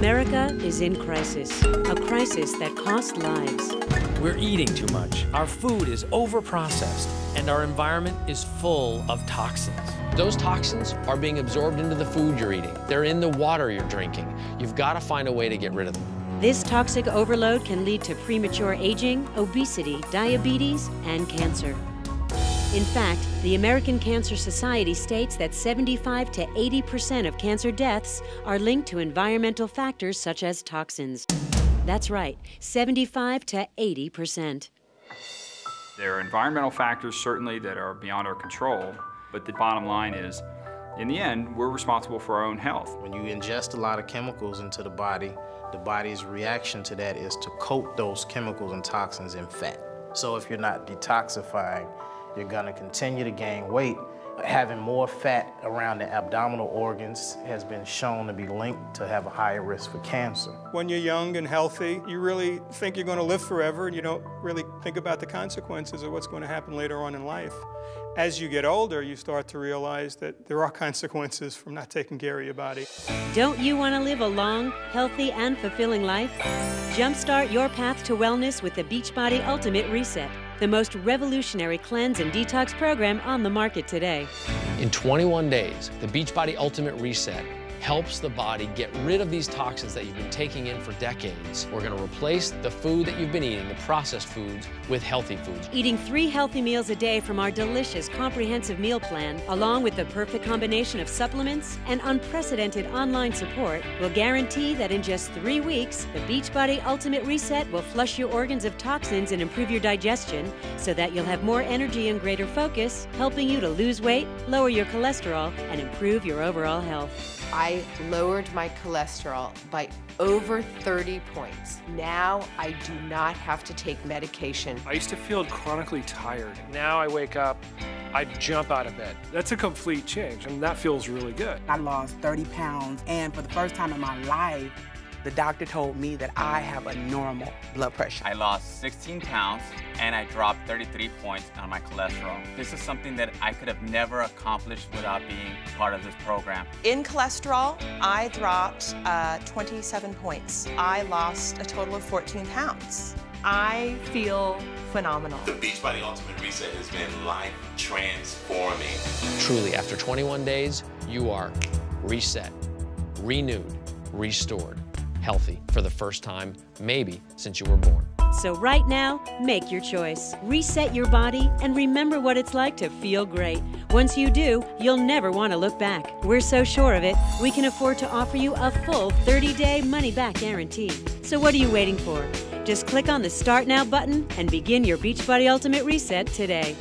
America is in crisis, a crisis that costs lives. We're eating too much. Our food is overprocessed, and our environment is full of toxins. Those toxins are being absorbed into the food you're eating. They're in the water you're drinking. You've got to find a way to get rid of them. This toxic overload can lead to premature aging, obesity, diabetes, and cancer. In fact, the American Cancer Society states that 75 to 80 percent of cancer deaths are linked to environmental factors such as toxins. That's right, 75 to 80 percent. There are environmental factors certainly that are beyond our control, but the bottom line is, in the end, we're responsible for our own health. When you ingest a lot of chemicals into the body, the body's reaction to that is to coat those chemicals and toxins in fat. So if you're not detoxifying, you're gonna continue to gain weight. Having more fat around the abdominal organs has been shown to be linked to have a higher risk for cancer. When you're young and healthy, you really think you're going to live forever and you don't really think about the consequences of what's going to happen later on in life. As you get older, you start to realize that there are consequences from not taking care of your body. Don't you want to live a long, healthy, and fulfilling life? Jumpstart your path to wellness with the Beachbody Ultimate Reset, the most revolutionary cleanse and detox program on the market today. In 21 days, the Beachbody Ultimate Reset helps the body get rid of these toxins that you've been taking in for decades. We're going to replace the food that you've been eating, the processed foods, with healthy foods. Eating three healthy meals a day from our delicious comprehensive meal plan, along with the perfect combination of supplements and unprecedented online support, will guarantee that in just three weeks, the Beachbody Ultimate Reset will flush your organs of toxins and improve your digestion so that you'll have more energy and greater focus, helping you to lose weight, lower your cholesterol, and improve your overall health. I lowered my cholesterol by over 30 points. Now I do not have to take medication. I used to feel chronically tired. Now I wake up, I jump out of bed. That's a complete change, and that feels really good. I lost 30 pounds, and for the first time in my life, the doctor told me that I have a normal blood pressure. I lost 16 pounds and I dropped 33 points on my cholesterol. This is something that I could have never accomplished without being part of this program. In cholesterol, I dropped uh, 27 points. I lost a total of 14 pounds. I feel phenomenal. The Beachbody Ultimate Reset has been life transforming. Truly, after 21 days, you are reset, renewed, restored healthy for the first time, maybe since you were born. So, right now, make your choice. Reset your body and remember what it's like to feel great. Once you do, you'll never want to look back. We're so sure of it, we can afford to offer you a full 30 day money back guarantee. So, what are you waiting for? Just click on the Start Now button and begin your Beachbody Ultimate Reset today.